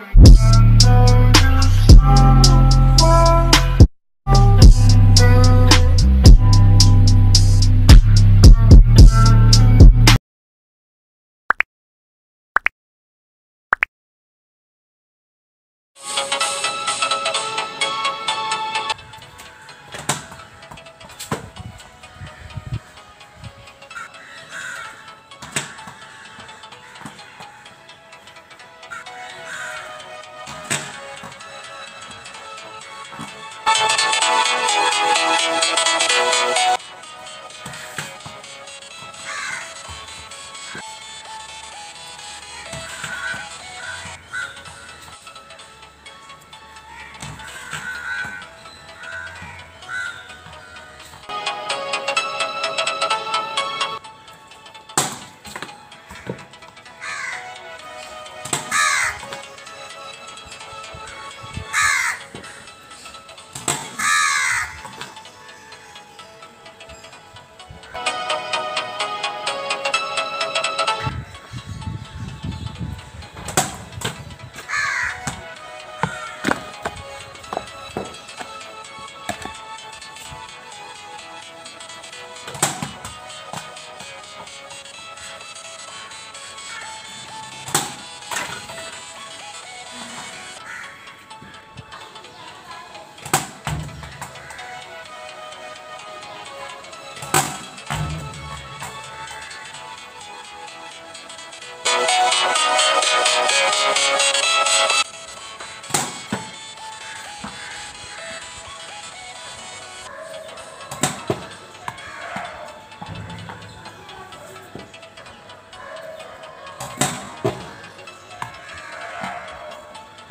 Música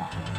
you